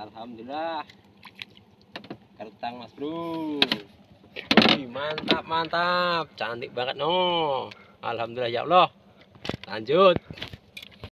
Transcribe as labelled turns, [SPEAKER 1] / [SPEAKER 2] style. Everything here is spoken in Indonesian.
[SPEAKER 1] Alhamdulillah. Kentang Mas Bro. Wih, mantap, mantap. Cantik banget no. Alhamdulillah ya Allah. Lanjut.